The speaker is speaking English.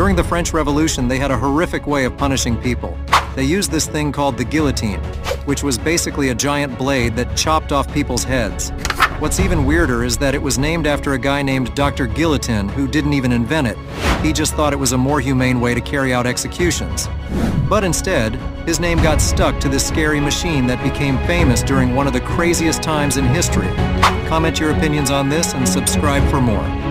During the French Revolution, they had a horrific way of punishing people. They used this thing called the guillotine, which was basically a giant blade that chopped off people's heads. What's even weirder is that it was named after a guy named Dr. Guillotin who didn't even invent it. He just thought it was a more humane way to carry out executions. But instead, his name got stuck to this scary machine that became famous during one of the craziest times in history. Comment your opinions on this and subscribe for more.